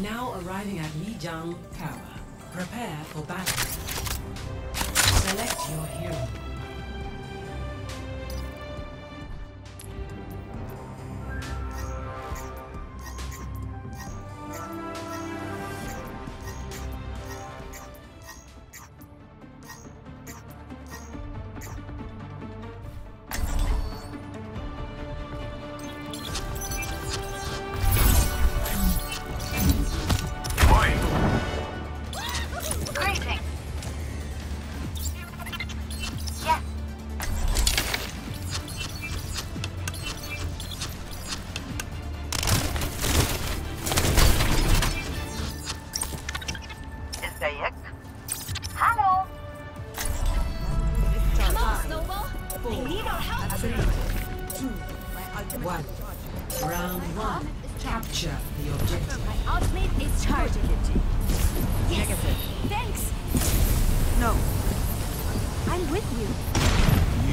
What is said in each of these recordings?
Now arriving at Lijiang Tower. Prepare for battle. Select your hero. Capture the objective. My ultimate is charging. Yes. Thanks. No. I'm with you.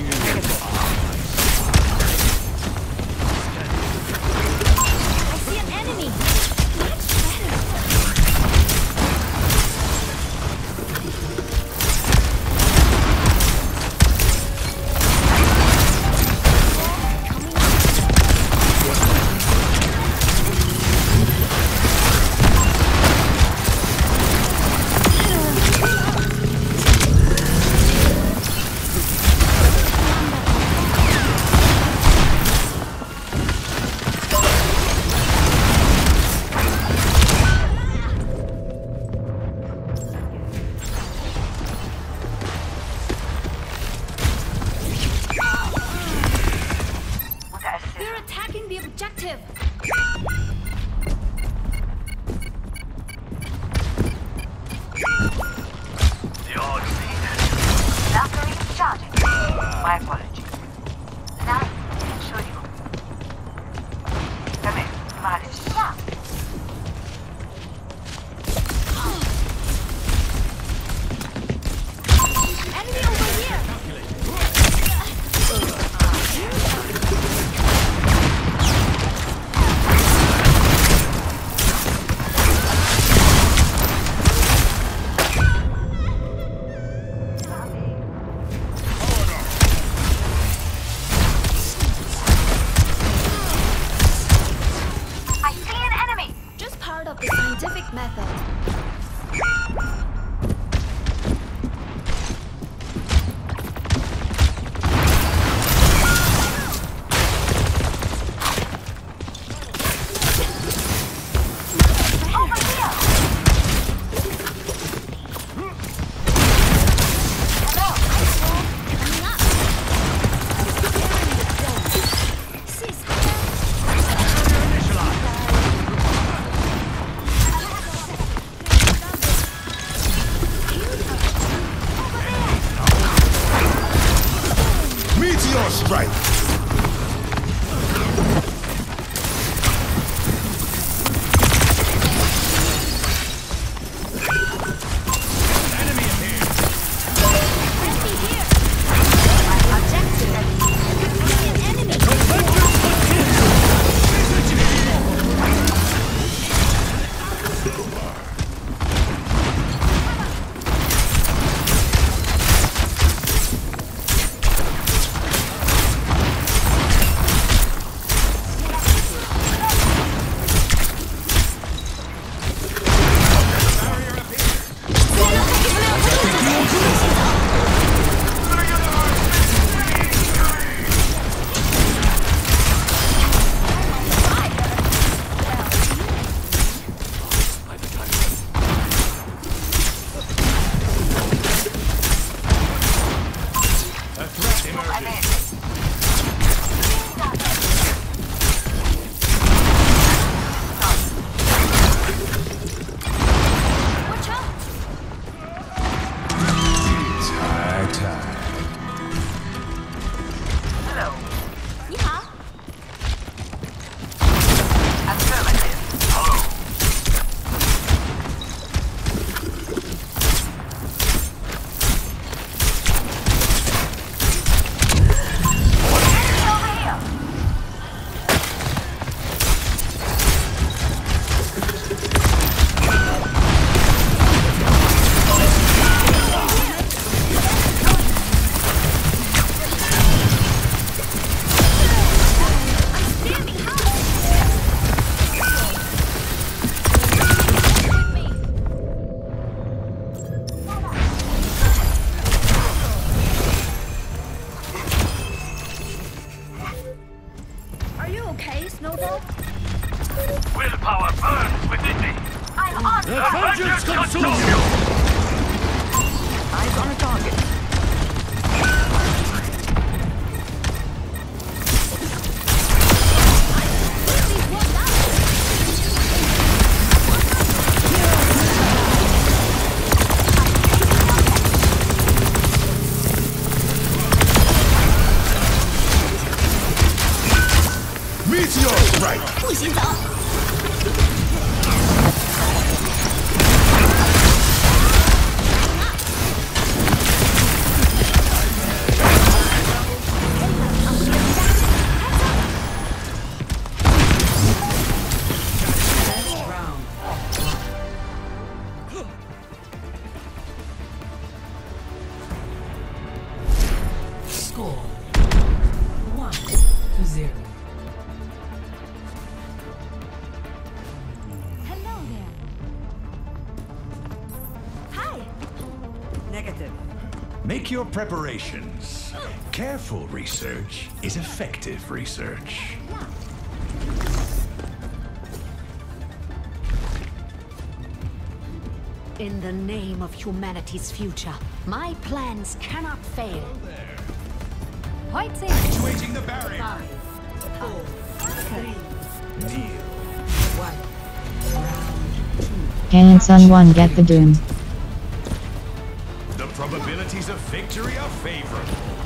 I your strike. Score one to zero. Hello there. Hi. Negative. Make your preparations. Careful research is effective research. In the name of humanity's future, my plans cannot fail. Hoitzing. Actuating the barrier. Five, four, three, Kneel. one. Round two. And Sun 1 get the doom. The probabilities of victory are favorable.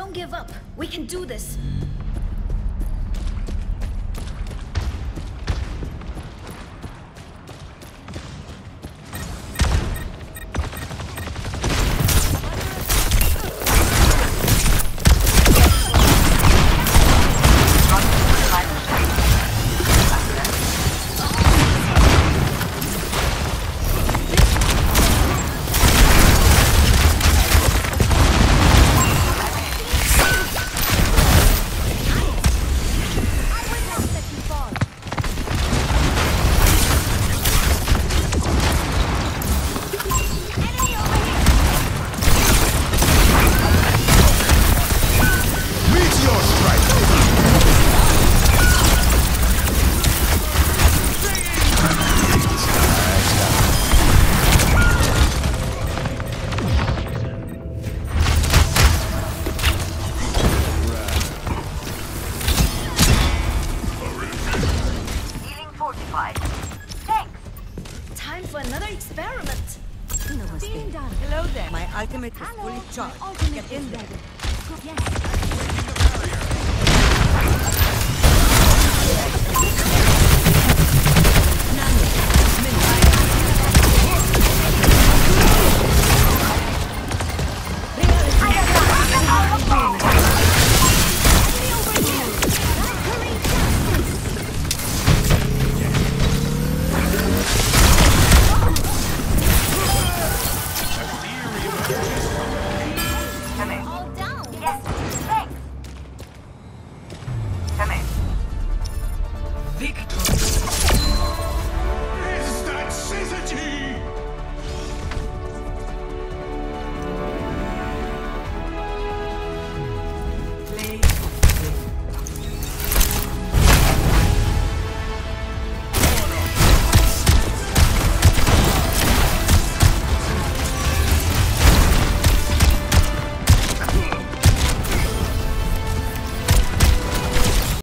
Don't give up. We can do this. Fully My charged. ultimate Get in there.